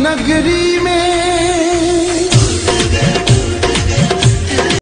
की नगरी में